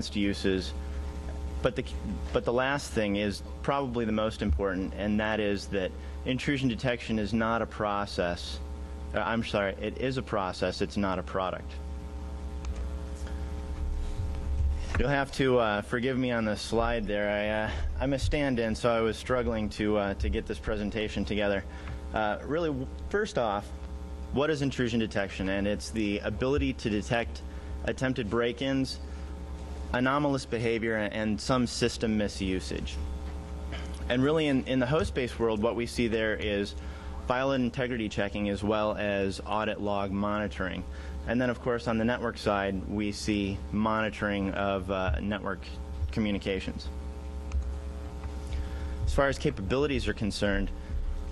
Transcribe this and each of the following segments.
advanced uses. But the, but the last thing is probably the most important, and that is that intrusion detection is not a process. Uh, I'm sorry, it is a process, it's not a product. You'll have to uh, forgive me on the slide there. I, uh, I'm a stand-in, so I was struggling to, uh, to get this presentation together. Uh, really, first off, what is intrusion detection? And it's the ability to detect attempted break-ins, anomalous behavior, and some system misusage. And really, in, in the host-based world, what we see there is file integrity checking as well as audit log monitoring. And then, of course, on the network side, we see monitoring of uh, network communications. As far as capabilities are concerned,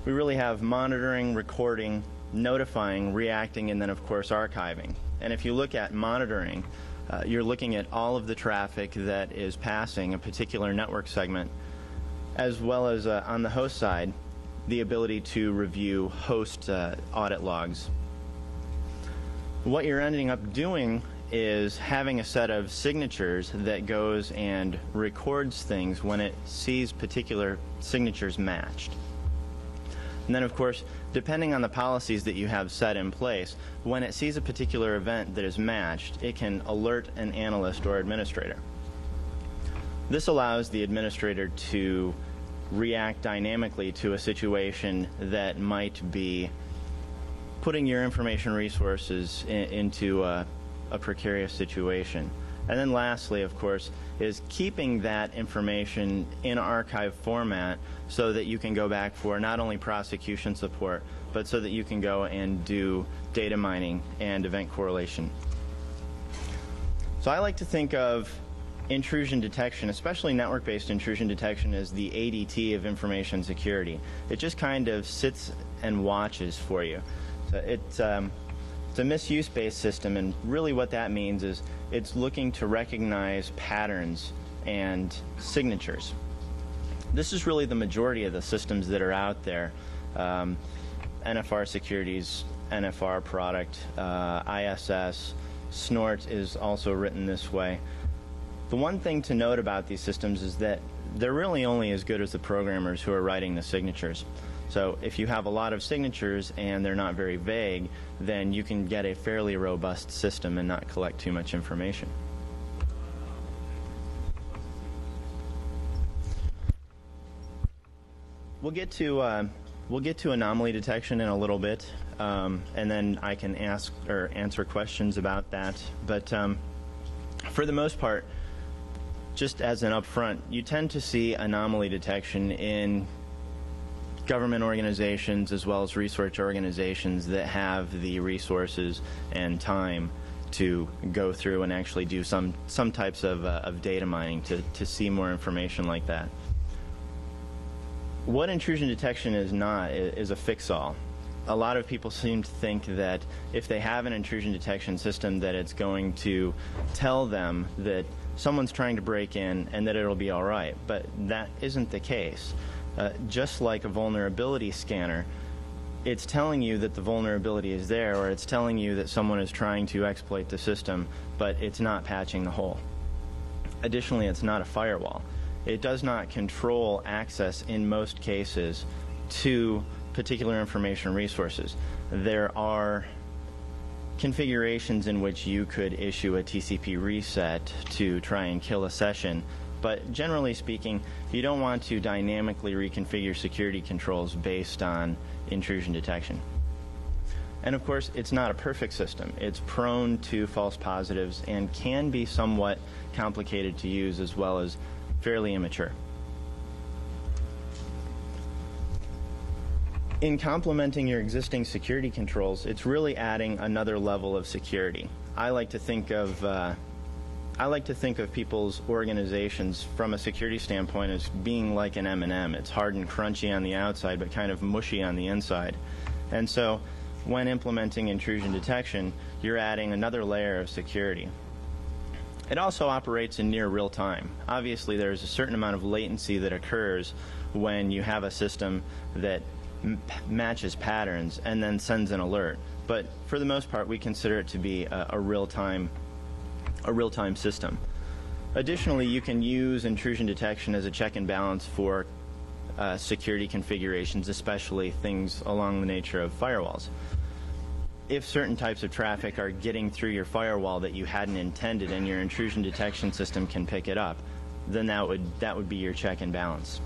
we really have monitoring, recording, notifying, reacting, and then, of course, archiving. And if you look at monitoring, uh, you're looking at all of the traffic that is passing a particular network segment, as well as uh, on the host side, the ability to review host uh, audit logs what you're ending up doing is having a set of signatures that goes and records things when it sees particular signatures matched. And then, of course, depending on the policies that you have set in place, when it sees a particular event that is matched, it can alert an analyst or administrator. This allows the administrator to react dynamically to a situation that might be putting your information resources in, into a, a precarious situation. And then lastly, of course, is keeping that information in archive format so that you can go back for not only prosecution support, but so that you can go and do data mining and event correlation. So I like to think of intrusion detection, especially network-based intrusion detection, as the ADT of information security. It just kind of sits and watches for you. So it's, um, it's a misuse-based system, and really what that means is it's looking to recognize patterns and signatures. This is really the majority of the systems that are out there. Um, NFR Securities, NFR product, uh, ISS, Snort is also written this way. The one thing to note about these systems is that they're really only as good as the programmers who are writing the signatures. So if you have a lot of signatures and they're not very vague, then you can get a fairly robust system and not collect too much information. We'll get to uh, we'll get to anomaly detection in a little bit, um, and then I can ask or answer questions about that. But um, for the most part, just as an upfront, you tend to see anomaly detection in government organizations as well as research organizations that have the resources and time to go through and actually do some some types of, uh, of data mining to, to see more information like that. What intrusion detection is not is a fix-all. A lot of people seem to think that if they have an intrusion detection system that it's going to tell them that someone's trying to break in and that it'll be all right, but that isn't the case. Uh, just like a vulnerability scanner, it's telling you that the vulnerability is there or it's telling you that someone is trying to exploit the system, but it's not patching the hole. Additionally, it's not a firewall. It does not control access in most cases to particular information resources. There are configurations in which you could issue a TCP reset to try and kill a session but generally speaking, you don't want to dynamically reconfigure security controls based on intrusion detection. And of course, it's not a perfect system. It's prone to false positives and can be somewhat complicated to use as well as fairly immature. In complementing your existing security controls, it's really adding another level of security. I like to think of uh, I like to think of people's organizations from a security standpoint as being like an M&M. It's hard and crunchy on the outside, but kind of mushy on the inside. And so when implementing intrusion detection, you're adding another layer of security. It also operates in near real time. Obviously, there's a certain amount of latency that occurs when you have a system that matches patterns and then sends an alert. But for the most part, we consider it to be a, a real time a real-time system. Additionally, you can use intrusion detection as a check and balance for uh, security configurations, especially things along the nature of firewalls. If certain types of traffic are getting through your firewall that you hadn't intended and your intrusion detection system can pick it up, then that would, that would be your check and balance.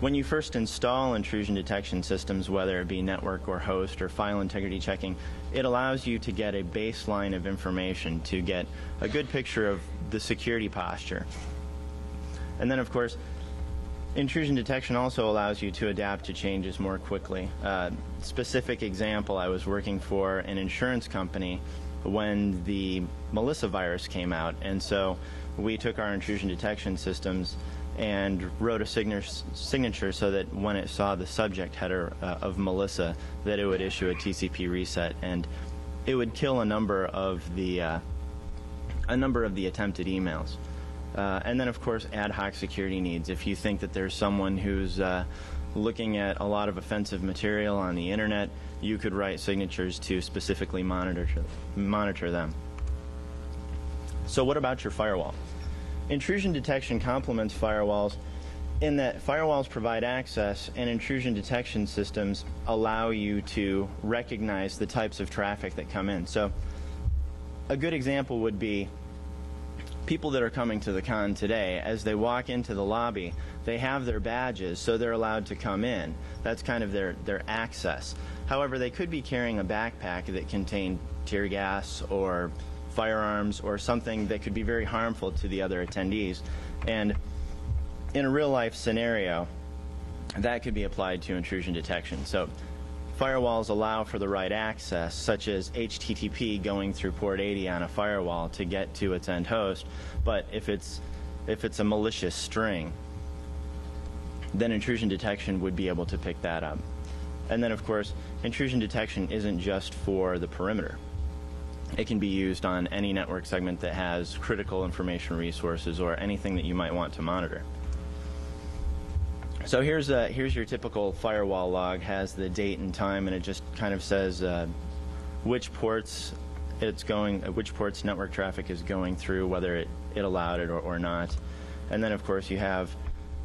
When you first install intrusion detection systems, whether it be network or host or file integrity checking, it allows you to get a baseline of information to get a good picture of the security posture. And then, of course, intrusion detection also allows you to adapt to changes more quickly. Uh, specific example, I was working for an insurance company when the Melissa virus came out, and so we took our intrusion detection systems and wrote a signature so that when it saw the subject header uh, of Melissa, that it would issue a TCP reset, and it would kill a number of the uh, a number of the attempted emails. Uh, and then, of course, ad hoc security needs. If you think that there's someone who's uh, looking at a lot of offensive material on the internet, you could write signatures to specifically monitor monitor them. So, what about your firewall? Intrusion detection complements firewalls in that firewalls provide access and intrusion detection systems allow you to recognize the types of traffic that come in. So a good example would be people that are coming to the con today, as they walk into the lobby, they have their badges, so they're allowed to come in. That's kind of their, their access. However, they could be carrying a backpack that contained tear gas or firearms or something that could be very harmful to the other attendees. And in a real life scenario, that could be applied to intrusion detection. So firewalls allow for the right access, such as HTTP going through port 80 on a firewall to get to its end host. But if it's if it's a malicious string, then intrusion detection would be able to pick that up. And then, of course, intrusion detection isn't just for the perimeter. It can be used on any network segment that has critical information resources or anything that you might want to monitor. So here's uh, here's your typical firewall log. Has the date and time, and it just kind of says uh, which ports it's going, uh, which ports network traffic is going through, whether it, it allowed it or, or not. And then, of course, you have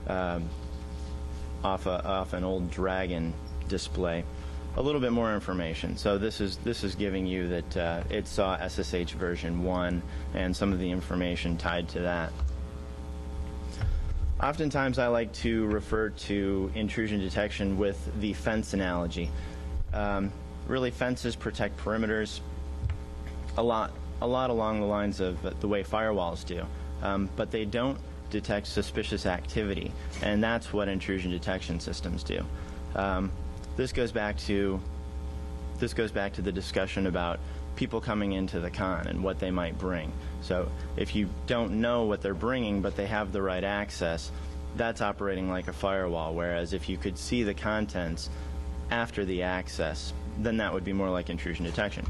um, off a, off an old Dragon display a little bit more information. So this is this is giving you that uh, it saw SSH version one and some of the information tied to that. Oftentimes, I like to refer to intrusion detection with the fence analogy. Um, really, fences protect perimeters a lot, a lot along the lines of the way firewalls do, um, but they don't detect suspicious activity, and that's what intrusion detection systems do. Um, this goes back to this goes back to the discussion about people coming into the con and what they might bring. So if you don't know what they're bringing, but they have the right access, that's operating like a firewall. Whereas if you could see the contents after the access, then that would be more like intrusion detection.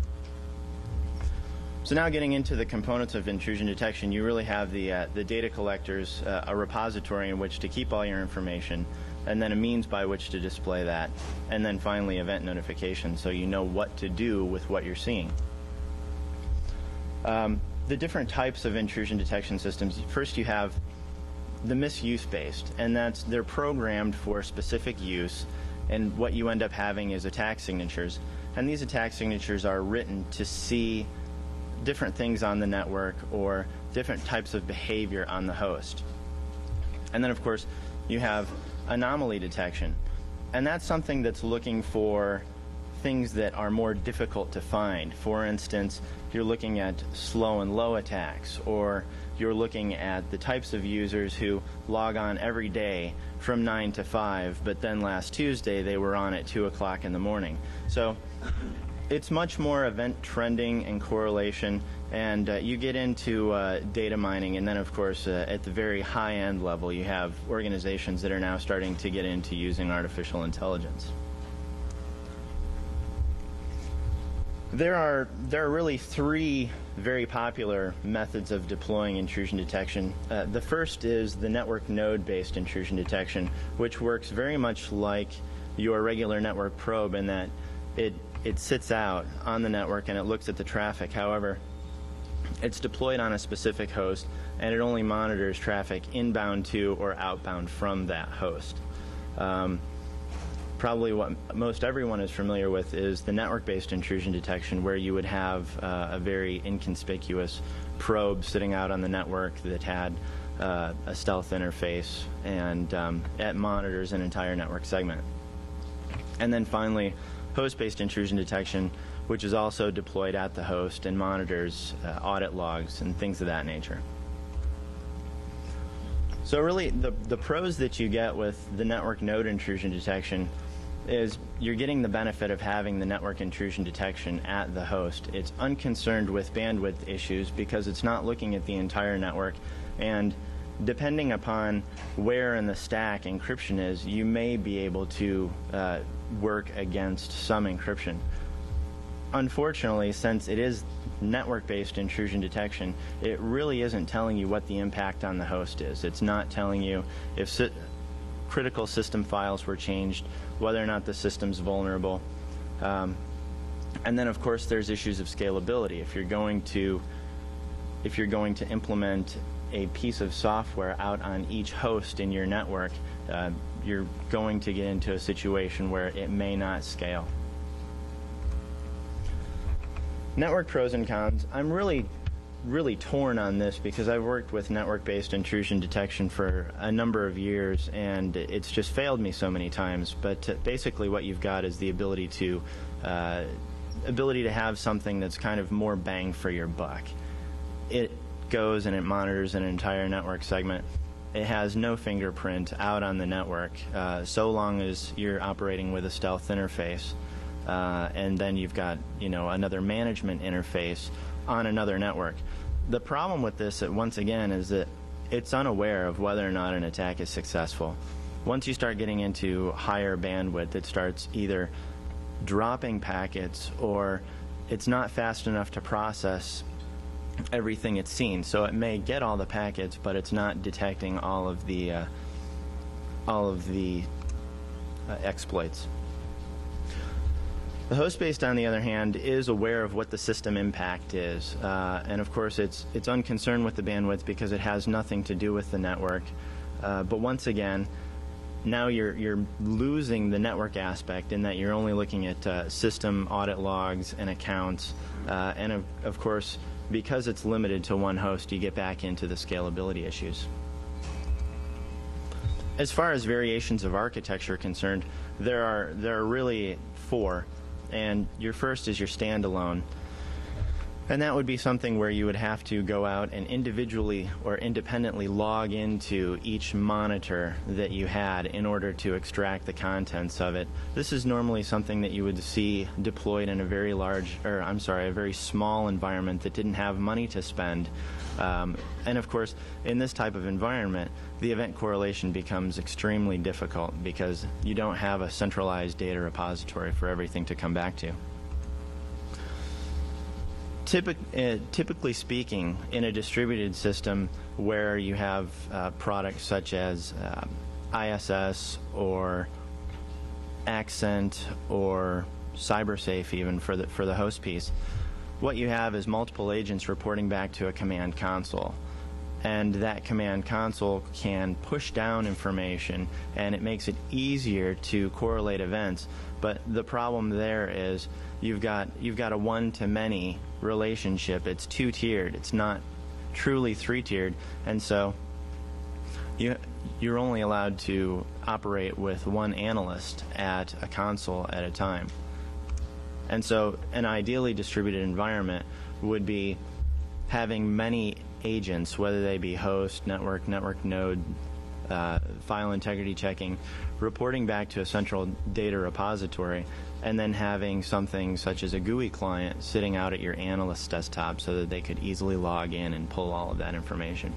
So now getting into the components of intrusion detection, you really have the, uh, the data collectors, uh, a repository in which to keep all your information, and then a means by which to display that, and then finally event notification so you know what to do with what you're seeing. Um, the different types of intrusion detection systems, first you have the misuse based, and that's they're programmed for specific use, and what you end up having is attack signatures. And these attack signatures are written to see different things on the network or different types of behavior on the host. And then, of course, you have anomaly detection. And that's something that's looking for things that are more difficult to find. For instance, you're looking at slow and low attacks, or you're looking at the types of users who log on every day from 9 to 5, but then last Tuesday they were on at 2 o'clock in the morning. So it's much more event trending and correlation and uh, you get into uh, data mining, and then, of course, uh, at the very high end level, you have organizations that are now starting to get into using artificial intelligence. There are there are really three very popular methods of deploying intrusion detection. Uh, the first is the network node-based intrusion detection, which works very much like your regular network probe in that it it sits out on the network and it looks at the traffic. However, It's deployed on a specific host, and it only monitors traffic inbound to or outbound from that host. Um, probably what most everyone is familiar with is the network-based intrusion detection, where you would have uh, a very inconspicuous probe sitting out on the network that had uh, a stealth interface and um, it monitors an entire network segment. And then finally, host-based intrusion detection, which is also deployed at the host and monitors uh, audit logs and things of that nature. So really, the, the pros that you get with the network node intrusion detection is you're getting the benefit of having the network intrusion detection at the host. It's unconcerned with bandwidth issues because it's not looking at the entire network and depending upon where in the stack encryption is, you may be able to uh, work against some encryption. Unfortunately, since it is network-based intrusion detection, it really isn't telling you what the impact on the host is. It's not telling you if si critical system files were changed, whether or not the system's vulnerable. Um, and then, of course, there's issues of scalability. If you're going to if you're going to implement a piece of software out on each host in your network, uh, you're going to get into a situation where it may not scale. Network pros and cons. I'm really, really torn on this because I've worked with network-based intrusion detection for a number of years, and it's just failed me so many times. But uh, basically, what you've got is the ability to uh, ability to have something that's kind of more bang for your buck. It goes and it monitors an entire network segment. It has no fingerprint out on the network uh, so long as you're operating with a stealth interface. Uh, and then you've got you know another management interface on another network. The problem with this, once again, is that it's unaware of whether or not an attack is successful. Once you start getting into higher bandwidth, it starts either dropping packets or it's not fast enough to process everything it's seen. So it may get all the packets, but it's not detecting all of the uh, all of the uh, exploits. The host-based, on the other hand, is aware of what the system impact is, uh, and of course, it's it's unconcerned with the bandwidth because it has nothing to do with the network. Uh, but once again, now you're you're losing the network aspect in that you're only looking at uh, system audit logs and accounts, uh, and of, of course because it's limited to one host, you get back into the scalability issues. As far as variations of architecture are concerned, there are there are really four, and your first is your standalone. And that would be something where you would have to go out and individually or independently log into each monitor that you had in order to extract the contents of it. This is normally something that you would see deployed in a very large, or I'm sorry, a very small environment that didn't have money to spend. Um, and of course, in this type of environment, the event correlation becomes extremely difficult because you don't have a centralized data repository for everything to come back to. Typic, uh, typically speaking, in a distributed system where you have uh, products such as uh, ISS or Axent or CyberSafe, even for the for the host piece, what you have is multiple agents reporting back to a command console. And that command console can push down information and it makes it easier to correlate events. But the problem there is you've got you've got a one to many relationship. It's two tiered it's not truly three tiered and so you you're only allowed to operate with one analyst at a console at a time. And so an ideally distributed environment would be having many agents, whether they be host, network, network node, uh, file integrity checking, reporting back to a central data repository, and then having something such as a GUI client sitting out at your analyst's desktop so that they could easily log in and pull all of that information.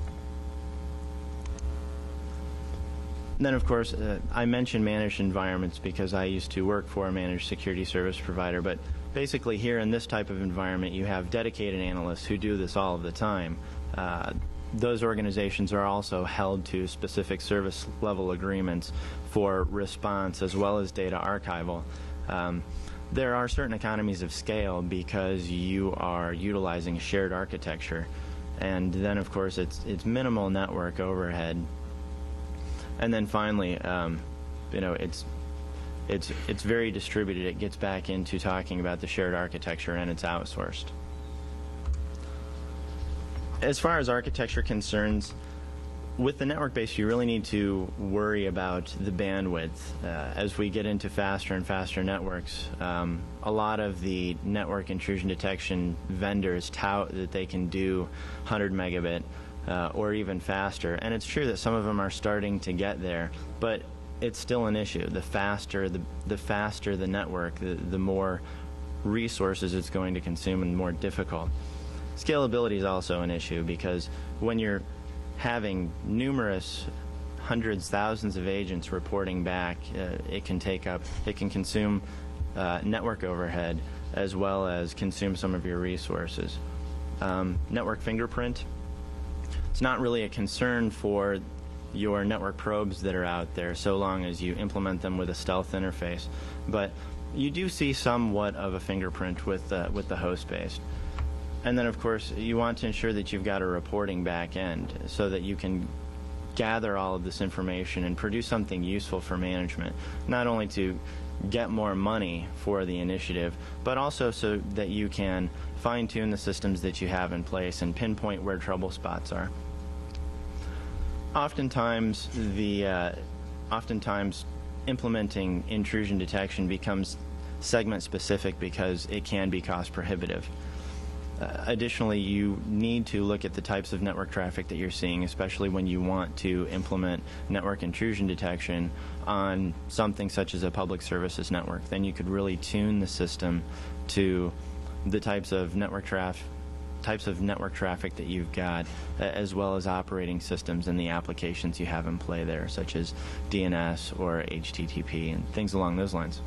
And then, of course, uh, I mentioned managed environments because I used to work for a managed security service provider, but basically here in this type of environment, you have dedicated analysts who do this all of the time. Uh, those organizations are also held to specific service level agreements for response as well as data archival. Um, there are certain economies of scale because you are utilizing shared architecture. And then, of course, it's, it's minimal network overhead. And then finally, um, you know, it's, it's, it's very distributed. It gets back into talking about the shared architecture and it's outsourced. As far as architecture concerns, with the network base, you really need to worry about the bandwidth. Uh, as we get into faster and faster networks, um, a lot of the network intrusion detection vendors tout that they can do 100 megabit uh, or even faster. And it's true that some of them are starting to get there, but it's still an issue. The faster the, the faster the network, the, the more resources it's going to consume and more difficult. Scalability is also an issue because when you're having numerous hundreds, thousands of agents reporting back, uh, it can take up, it can consume uh, network overhead as well as consume some of your resources. Um, network fingerprint, it's not really a concern for your network probes that are out there so long as you implement them with a stealth interface. But you do see somewhat of a fingerprint with, uh, with the host based. And then, of course, you want to ensure that you've got a reporting back end so that you can gather all of this information and produce something useful for management, not only to get more money for the initiative, but also so that you can fine tune the systems that you have in place and pinpoint where trouble spots are. Oftentimes, the uh, oftentimes implementing intrusion detection becomes segment specific because it can be cost prohibitive. Uh, additionally, you need to look at the types of network traffic that you're seeing, especially when you want to implement network intrusion detection on something such as a public services network. Then you could really tune the system to the types of network traffic types of network traffic that you've got, as well as operating systems and the applications you have in play there, such as DNS or HTTP and things along those lines.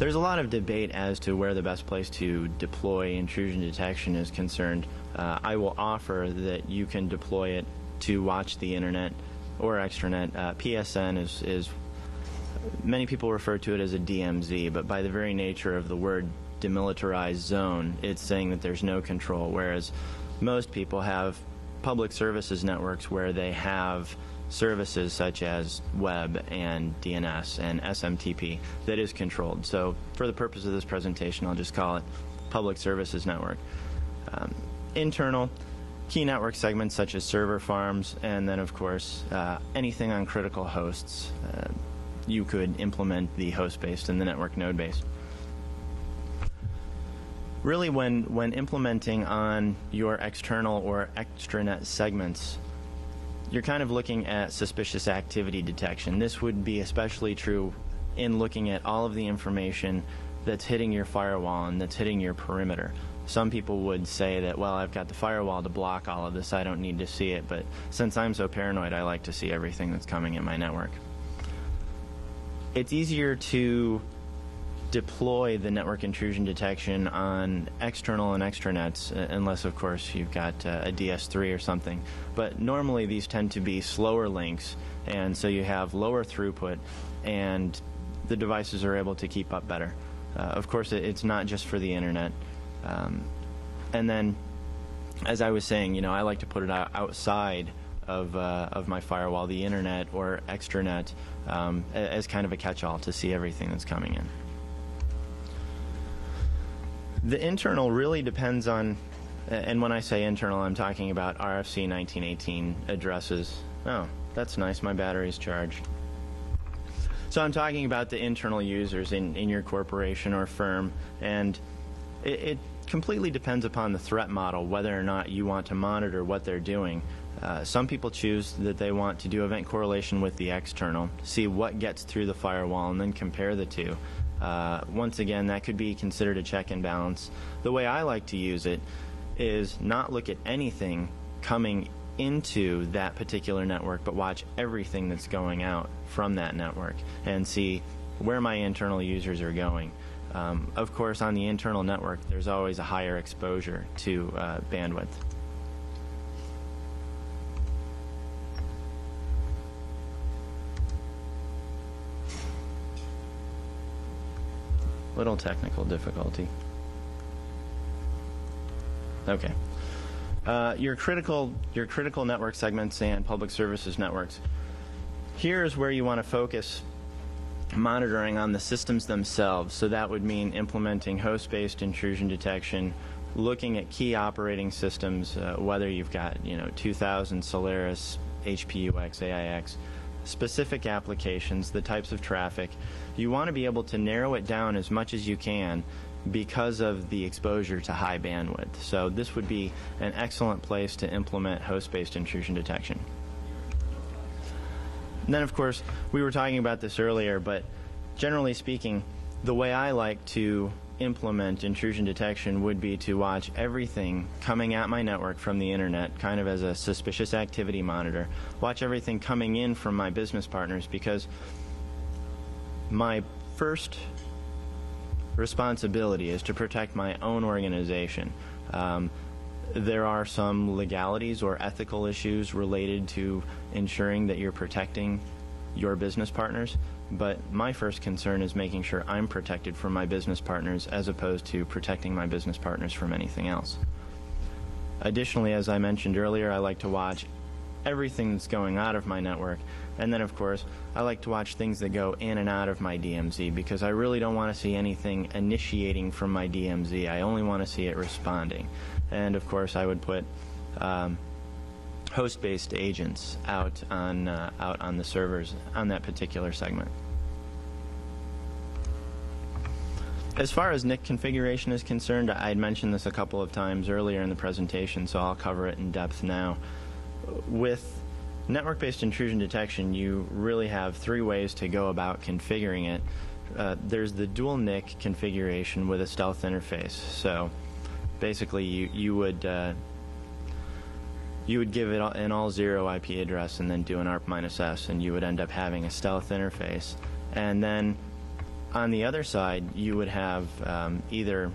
There's a lot of debate as to where the best place to deploy intrusion detection is concerned. Uh, I will offer that you can deploy it to watch the internet or extranet. Uh, PSN is, is, many people refer to it as a DMZ, but by the very nature of the word demilitarized zone, it's saying that there's no control, whereas most people have public services networks where they have services such as web and DNS and SMTP that is controlled. So for the purpose of this presentation, I'll just call it Public Services Network. Um, internal, key network segments such as server farms, and then of course uh, anything on critical hosts. Uh, you could implement the host-based and the network node-based. Really, when, when implementing on your external or extranet segments, you're kind of looking at suspicious activity detection. This would be especially true in looking at all of the information that's hitting your firewall and that's hitting your perimeter. Some people would say that, well, I've got the firewall to block all of this, I don't need to see it, but since I'm so paranoid, I like to see everything that's coming in my network. It's easier to deploy the network intrusion detection on external and extranets, uh, unless, of course, you've got uh, a DS3 or something. But normally these tend to be slower links, and so you have lower throughput, and the devices are able to keep up better. Uh, of course, it, it's not just for the internet. Um, and then, as I was saying, you know, I like to put it out outside of, uh, of my firewall, the internet or extranet, um, as kind of a catch-all to see everything that's coming in. The internal really depends on, and when I say internal, I'm talking about RFC 1918 addresses. Oh, that's nice. My battery's charged. So I'm talking about the internal users in, in your corporation or firm, and it, it completely depends upon the threat model whether or not you want to monitor what they're doing. Uh, some people choose that they want to do event correlation with the external, see what gets through the firewall, and then compare the two. Uh, once again, that could be considered a check and balance. The way I like to use it is not look at anything coming into that particular network, but watch everything that's going out from that network and see where my internal users are going. Um, of course, on the internal network, there's always a higher exposure to uh, bandwidth. Little technical difficulty. Okay. Uh, your critical your critical network segments and public services networks. Here is where you want to focus monitoring on the systems themselves. So that would mean implementing host-based intrusion detection, looking at key operating systems, uh, whether you've got you know 2000 Solaris, HPUX, AIX, specific applications, the types of traffic. You want to be able to narrow it down as much as you can because of the exposure to high bandwidth. So this would be an excellent place to implement host-based intrusion detection. And then, of course, we were talking about this earlier, but generally speaking, the way I like to implement intrusion detection would be to watch everything coming at my network from the internet, kind of as a suspicious activity monitor. Watch everything coming in from my business partners because my first responsibility is to protect my own organization. Um, there are some legalities or ethical issues related to ensuring that you're protecting your business partners, but my first concern is making sure I'm protected from my business partners as opposed to protecting my business partners from anything else. Additionally, as I mentioned earlier, I like to watch everything that's going out of my network. And then, of course, I like to watch things that go in and out of my DMZ because I really don't want to see anything initiating from my DMZ. I only want to see it responding. And, of course, I would put um, host-based agents out on uh, out on the servers on that particular segment. As far as NIC configuration is concerned, I had mentioned this a couple of times earlier in the presentation, so I'll cover it in depth now. With network-based intrusion detection, you really have three ways to go about configuring it. Uh, there's the dual NIC configuration with a stealth interface. So basically, you, you would uh, you would give it an all zero IP address and then do an ARP minus S, and you would end up having a stealth interface. And then on the other side, you would have um, either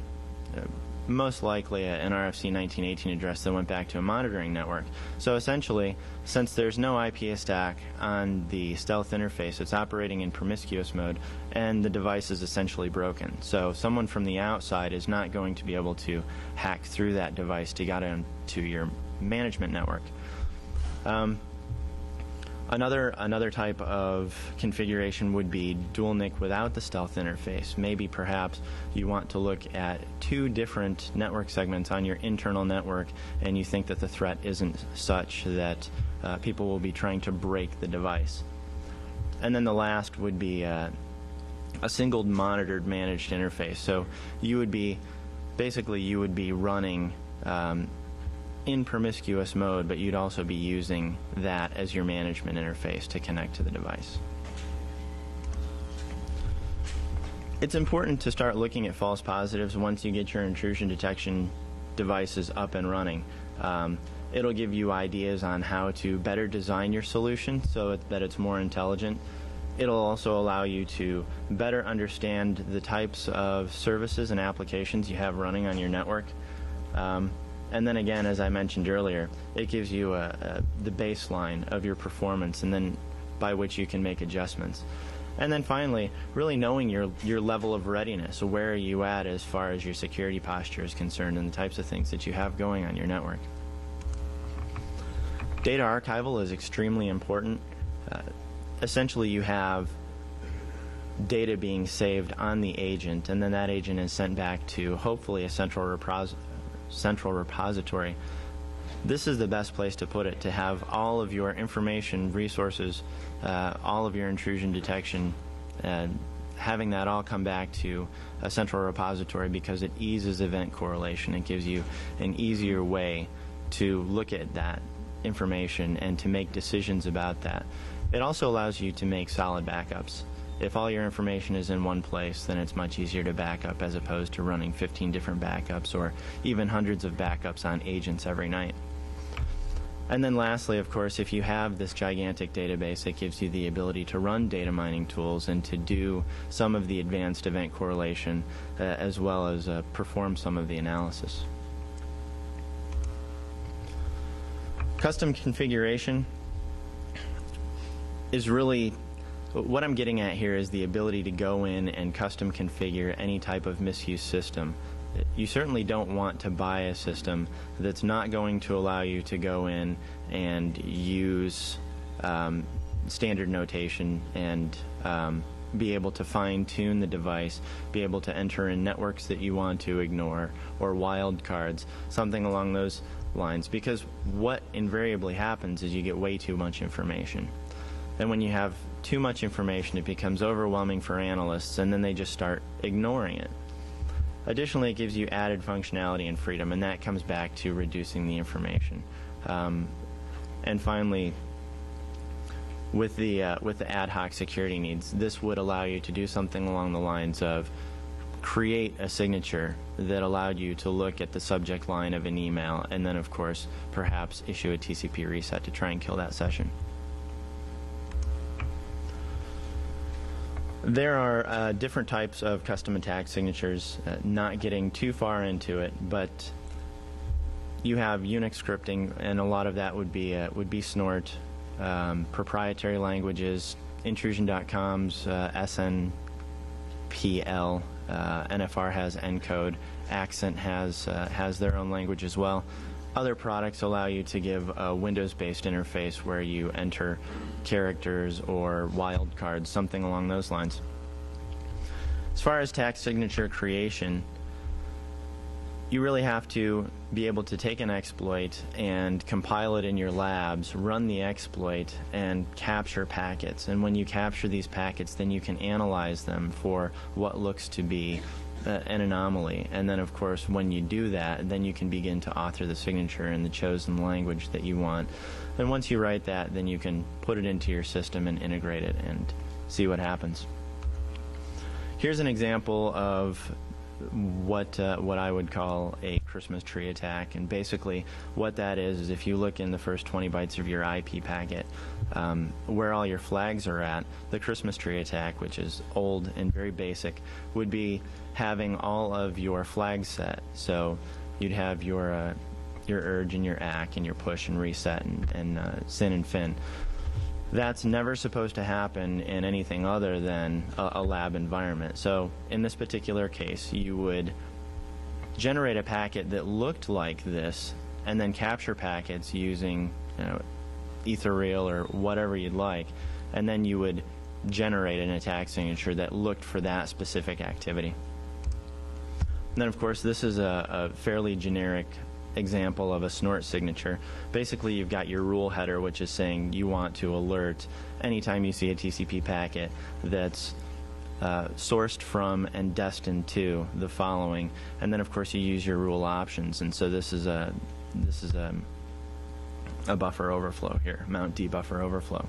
uh, most likely an RFC 1918 address that went back to a monitoring network. So essentially, since there's no IP stack on the stealth interface, it's operating in promiscuous mode, and the device is essentially broken. So someone from the outside is not going to be able to hack through that device to get into your management network. Um, another another type of configuration would be dual NIC without the stealth interface. Maybe perhaps you want to look at two different network segments on your internal network, and you think that the threat isn't such that uh, people will be trying to break the device. And then the last would be uh, a single monitored managed interface. So you would be basically you would be running um, in promiscuous mode, but you'd also be using that as your management interface to connect to the device. It's important to start looking at false positives once you get your intrusion detection devices up and running. Um, it'll give you ideas on how to better design your solution so that it's more intelligent. It'll also allow you to better understand the types of services and applications you have running on your network. Um, and then again, as I mentioned earlier, it gives you a, a, the baseline of your performance and then by which you can make adjustments. And then finally, really knowing your, your level of readiness. So where are you at as far as your security posture is concerned and the types of things that you have going on your network. Data archival is extremely important. Uh, essentially, you have data being saved on the agent, and then that agent is sent back to hopefully a central repository central repository, this is the best place to put it to have all of your information, resources, uh, all of your intrusion detection, and having that all come back to a central repository because it eases event correlation. It gives you an easier way to look at that information and to make decisions about that. It also allows you to make solid backups if all your information is in one place, then it's much easier to back up as opposed to running 15 different backups or even hundreds of backups on agents every night. And then lastly, of course, if you have this gigantic database, it gives you the ability to run data mining tools and to do some of the advanced event correlation uh, as well as uh, perform some of the analysis. Custom configuration is really what I'm getting at here is the ability to go in and custom configure any type of misuse system. You certainly don't want to buy a system that's not going to allow you to go in and use um, standard notation and um, be able to fine tune the device, be able to enter in networks that you want to ignore, or wildcards, something along those lines. Because what invariably happens is you get way too much information. Then, when you have too much information, it becomes overwhelming for analysts, and then they just start ignoring it. Additionally, it gives you added functionality and freedom, and that comes back to reducing the information. Um, and finally, with the uh, with the ad hoc security needs, this would allow you to do something along the lines of create a signature that allowed you to look at the subject line of an email, and then, of course, perhaps issue a TCP reset to try and kill that session. There are uh, different types of custom attack signatures, uh, not getting too far into it, but you have Unix scripting, and a lot of that would be uh, would be Snort, um, proprietary languages, Intrusion.com's uh, SNPL, uh, NFR has N-code, Axent has uh, has their own language as well. Other products allow you to give a Windows-based interface where you enter characters or wildcards, something along those lines. As far as tax signature creation, you really have to be able to take an exploit and compile it in your labs, run the exploit, and capture packets. And when you capture these packets, then you can analyze them for what looks to be an anomaly. And then, of course, when you do that, then you can begin to author the signature in the chosen language that you want. And once you write that, then you can put it into your system and integrate it and see what happens. Here's an example of what uh, what I would call a Christmas tree attack, and basically what that is is if you look in the first 20 bytes of your IP packet, um, where all your flags are at, the Christmas tree attack, which is old and very basic, would be having all of your flags set. So you'd have your uh, your URG and your ack and your push and reset and, and uh, SYN and fin. That's never supposed to happen in anything other than a, a lab environment. So in this particular case, you would generate a packet that looked like this and then capture packets using you know, or whatever you'd like, and then you would generate an attack signature that looked for that specific activity. And then, of course, this is a, a fairly generic example of a snort signature. Basically, you've got your rule header, which is saying you want to alert anytime you see a TCP packet that's uh, sourced from and destined to the following, and then of course you use your rule options. And so this is a this is a a buffer overflow here, mountd buffer overflow.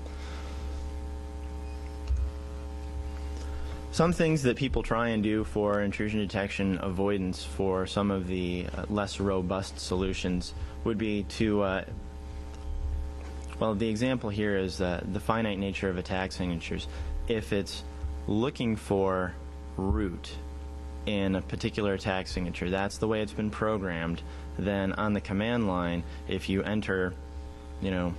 Some things that people try and do for intrusion detection avoidance for some of the uh, less robust solutions would be to, uh, well, the example here is uh, the finite nature of attack signatures. If it's looking for root in a particular attack signature, that's the way it's been programmed, then on the command line, if you enter, you know,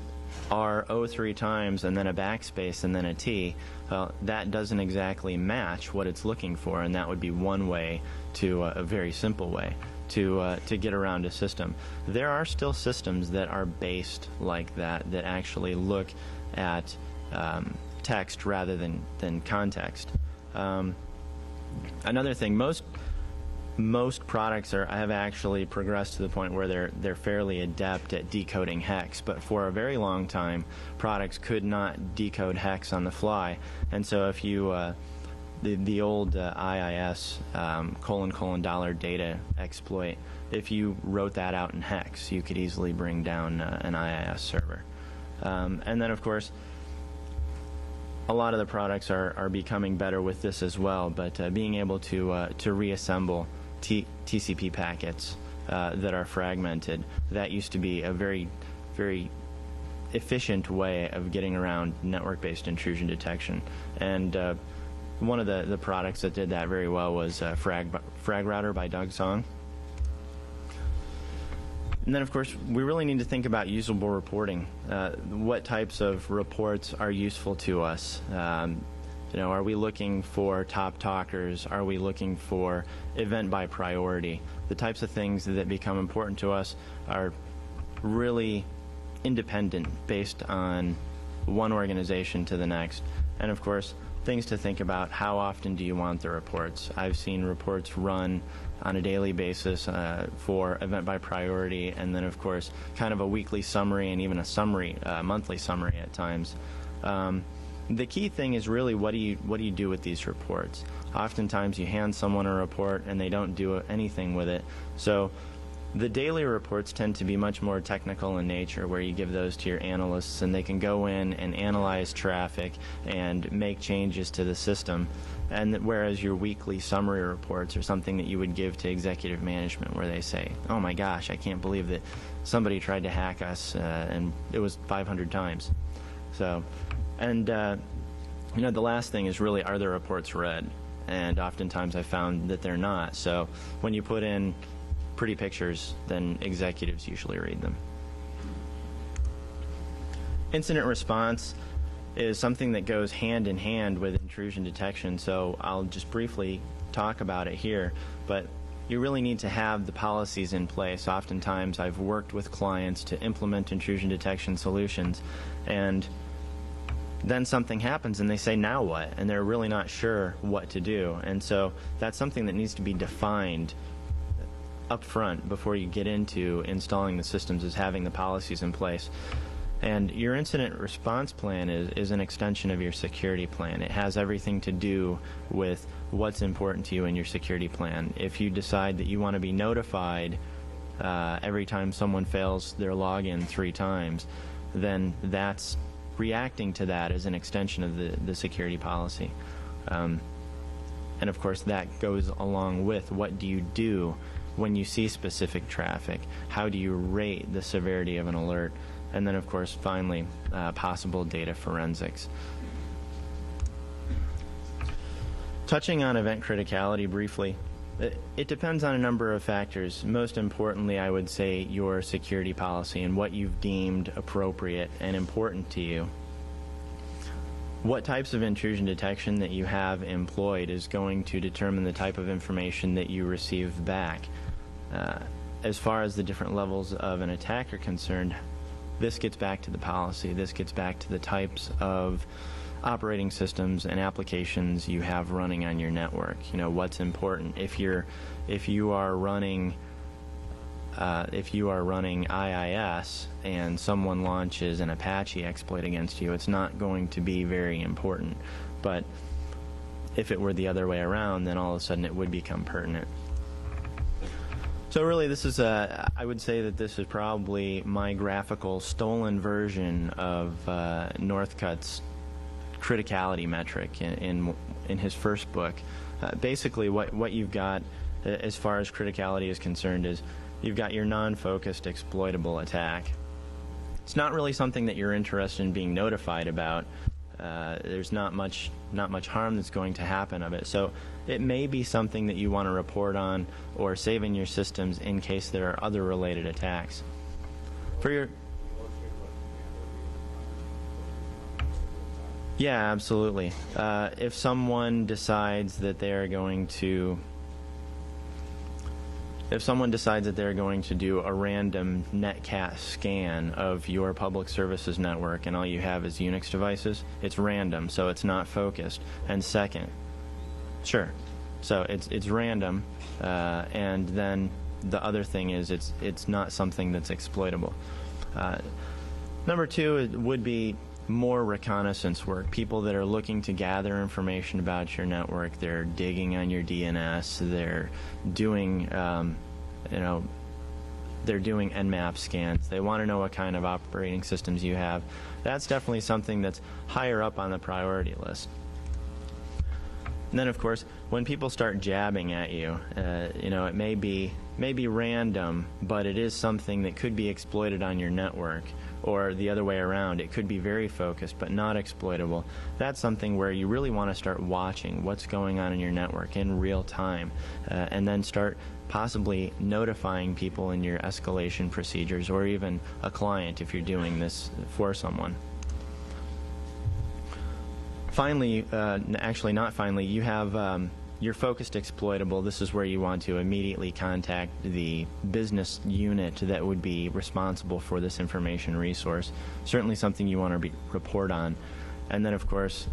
R O three times and then a backspace and then a T, well, that doesn't exactly match what it's looking for, and that would be one way to uh, a very simple way to uh, to get around a system. There are still systems that are based like that that actually look at um, text rather than than context. Um, another thing, most most products are have actually progressed to the point where they're they're fairly adept at decoding hex. But for a very long time, products could not decode hex on the fly, and so if you uh, the the old uh, IIS um, colon colon dollar data exploit, if you wrote that out in hex, you could easily bring down uh, an IIS server. Um, and then of course a lot of the products are, are becoming better with this as well, but uh, being able to uh, to reassemble T TCP packets uh, that are fragmented. That used to be a very, very efficient way of getting around network-based intrusion detection. And uh, one of the, the products that did that very well was uh, Frag, Fragrouter by Doug Song. And then, of course, we really need to think about usable reporting. Uh, what types of reports are useful to us? Um, You know, are we looking for top talkers? Are we looking for event by priority? The types of things that become important to us are really independent based on one organization to the next. And of course, things to think about how often do you want the reports? I've seen reports run on a daily basis uh, for event by priority, and then, of course, kind of a weekly summary and even a summary, uh, monthly summary at times. Um, the key thing is really what do you what do you do with these reports? Oftentimes, you hand someone a report and they don't do anything with it. So the daily reports tend to be much more technical in nature, where you give those to your analysts and they can go in and analyze traffic and make changes to the system. And whereas your weekly summary reports are something that you would give to executive management, where they say, "Oh my gosh, I can't believe that somebody tried to hack us, uh, and it was 500 times." So, and uh, you know, the last thing is really, are the reports read? And oftentimes, I found that they're not. So, when you put in pretty pictures, then executives usually read them. Incident response is something that goes hand in hand with intrusion detection, so I'll just briefly talk about it here. But you really need to have the policies in place. Oftentimes, I've worked with clients to implement intrusion detection solutions, and then something happens and they say, now what? And they're really not sure what to do. And so that's something that needs to be defined up front before you get into installing the systems is having the policies in place. And your incident response plan is, is an extension of your security plan. It has everything to do with what's important to you in your security plan. If you decide that you want to be notified uh, every time someone fails their login three times, then that's reacting to that as an extension of the, the security policy. Um, and of course, that goes along with what do you do when you see specific traffic? How do you rate the severity of an alert? And then, of course, finally, uh, possible data forensics. Touching on event criticality briefly, it, depends on a number of factors. Most importantly, I would say your security policy and what you've deemed appropriate and important to you. What types of intrusion detection that you have employed is going to determine the type of information that you receive back. Uh, as far as the different levels of an attack are concerned, this gets back to the policy. This gets back to the types of operating systems and applications you have running on your network. You know what's important. If you're if you are running uh, if you are running IIS and someone launches an Apache exploit against you, it's not going to be very important. But if it were the other way around, then all of a sudden it would become pertinent. So really, this is a. I would say that this is probably my graphical stolen version of uh, Northcutt's criticality metric in in, in his first book. Uh, basically, what what you've got uh, as far as criticality is concerned is you've got your non-focused exploitable attack. It's not really something that you're interested in being notified about. Uh, there's not much not much harm that's going to happen of it. So it may be something that you want to report on or save in your systems in case there are other related attacks. For your yeah, absolutely. Uh, if someone decides that they are going to if someone decides that they're going to do a random netcat scan of your public services network and all you have is Unix devices, it's random, so it's not focused. And second, sure, so it's it's random, uh, and then the other thing is it's it's not something that's exploitable. Uh, number two would be more reconnaissance work. People that are looking to gather information about your network, they're digging on your DNS, they're doing, um, you know, they're doing Nmap scans. They want to know what kind of operating systems you have. That's definitely something that's higher up on the priority list. And then, of course, when people start jabbing at you, uh, you know, it may be may be random, but it is something that could be exploited on your network or the other way around. It could be very focused but not exploitable. That's something where you really want to start watching what's going on in your network in real time uh, and then start possibly notifying people in your escalation procedures or even a client if you're doing this for someone. finally, uh, actually not finally, you have um, your focused exploitable. This is where you want to immediately contact the business unit that would be responsible for this information resource. Certainly something you want to be, report on. And then, of course,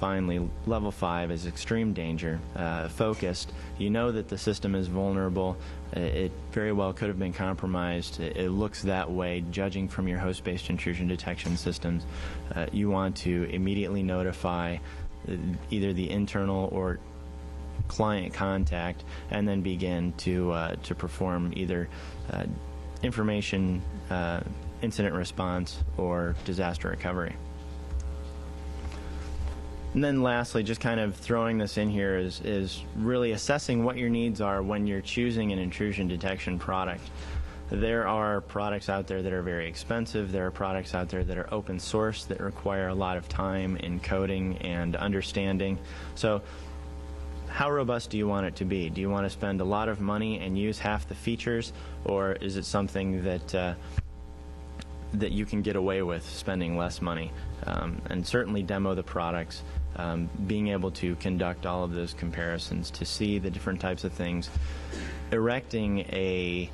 finally, level five is extreme danger. Uh, focused, you know that the system is vulnerable. It very well could have been compromised. It, it looks that way, judging from your host based intrusion detection systems. Uh, you want to immediately notify uh, either the internal or client contact and then begin to uh, to perform either uh, information uh, incident response or disaster recovery. And then lastly, just kind of throwing this in here is, is really assessing what your needs are when you're choosing an intrusion detection product. There are products out there that are very expensive. There are products out there that are open source that require a lot of time in coding and understanding. So how robust do you want it to be? Do you want to spend a lot of money and use half the features, or is it something that uh, that you can get away with spending less money? Um, and certainly demo the products, um, being able to conduct all of those comparisons to see the different types of things. Erecting a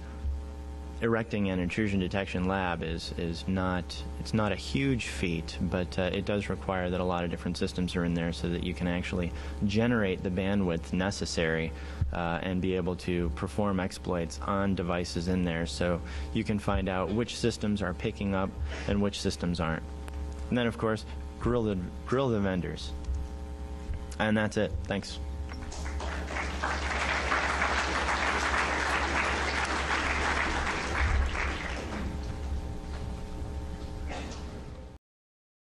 erecting an intrusion detection lab is is not it's not a huge feat, but uh, it does require that a lot of different systems are in there so that you can actually generate the bandwidth necessary uh, and be able to perform exploits on devices in there, so you can find out which systems are picking up and which systems aren't. And then, of course, grill the grill the vendors. And that's it. Thanks.